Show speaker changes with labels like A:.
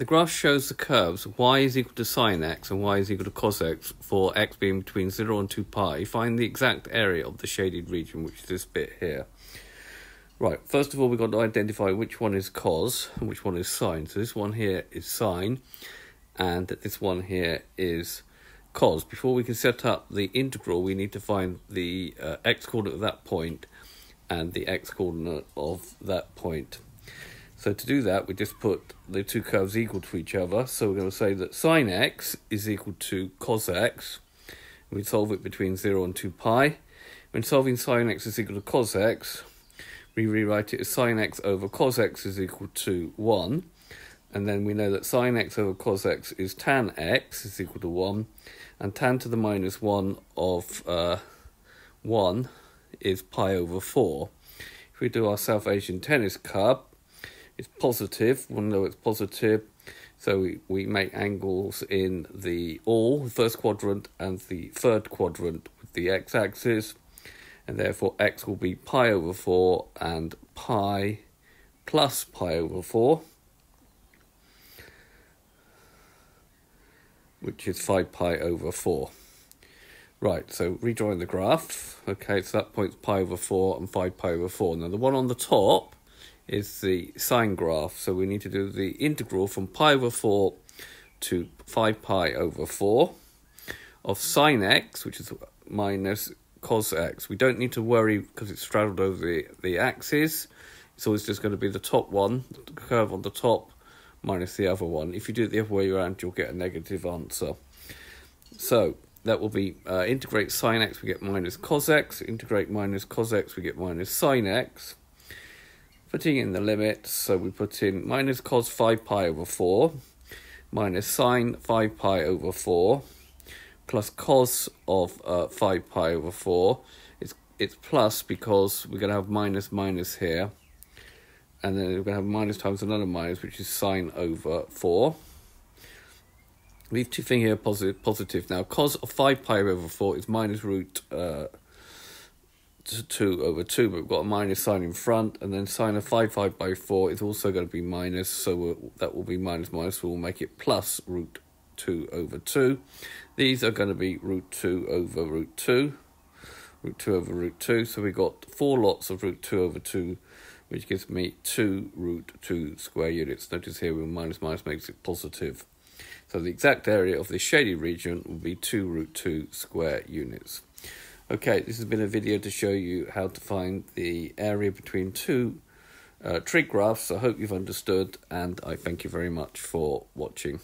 A: the graph shows the curves y is equal to sine x and y is equal to cos x for x being between 0 and 2 pi. Find the exact area of the shaded region, which is this bit here. Right, first of all, we've got to identify which one is cos and which one is sine. So this one here is sine, and this one here is cos. Before we can set up the integral, we need to find the uh, x coordinate of that point and the x coordinate of that point. So to do that, we just put the two curves equal to each other. So we're going to say that sine x is equal to cos x. We solve it between 0 and 2 pi. When solving sine x is equal to cos x, we rewrite it as sine x over cos x is equal to 1. And then we know that sine x over cos x is tan x is equal to 1. And tan to the minus 1 of uh, 1 is pi over 4. If we do our South Asian tennis cup, it's positive, we'll know it's positive. So we, we make angles in the all, the first quadrant, and the third quadrant with the x-axis. And therefore x will be pi over 4 and pi plus pi over 4. Which is 5 pi over 4. Right, so redrawing the graph. Okay, so that point's pi over 4 and 5 pi over 4. Now the one on the top is the sine graph. So we need to do the integral from pi over 4 to 5 pi over 4 of sine x, which is minus cos x. We don't need to worry because it's straddled over the, the axis. It's always just going to be the top one, the curve on the top, minus the other one. If you do it the other way around, you'll get a negative answer. So that will be uh, integrate sine x, we get minus cos x. Integrate minus cos x, we get minus sine x putting in the limits, so we put in minus cos 5 pi over 4, minus sine 5 pi over 4, plus cos of uh, 5 pi over 4. It's, it's plus because we're going to have minus minus here, and then we're going to have minus times another minus, which is sine over 4. Leave two thing here positive, positive. Now, cos of 5 pi over 4 is minus root uh, 2 over 2, but we've got a minus sign in front, and then sine of 5 5 by 4 is also going to be minus, so that will be minus minus, we'll make it plus root 2 over 2. These are going to be root 2 over root 2, root 2 over root 2, so we've got four lots of root 2 over 2, which gives me 2 root 2 square units. Notice here, we minus minus makes it positive. So the exact area of this shaded region will be 2 root 2 square units. Okay, this has been a video to show you how to find the area between two uh, trig graphs. I hope you've understood and I thank you very much for watching.